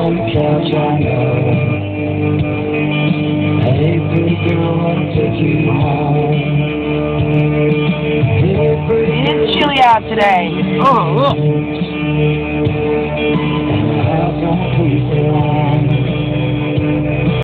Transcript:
on the couch, I know. Hey, pretty girl, won't take you home. Hey, pretty girl, It's chilly out today. Oh, look.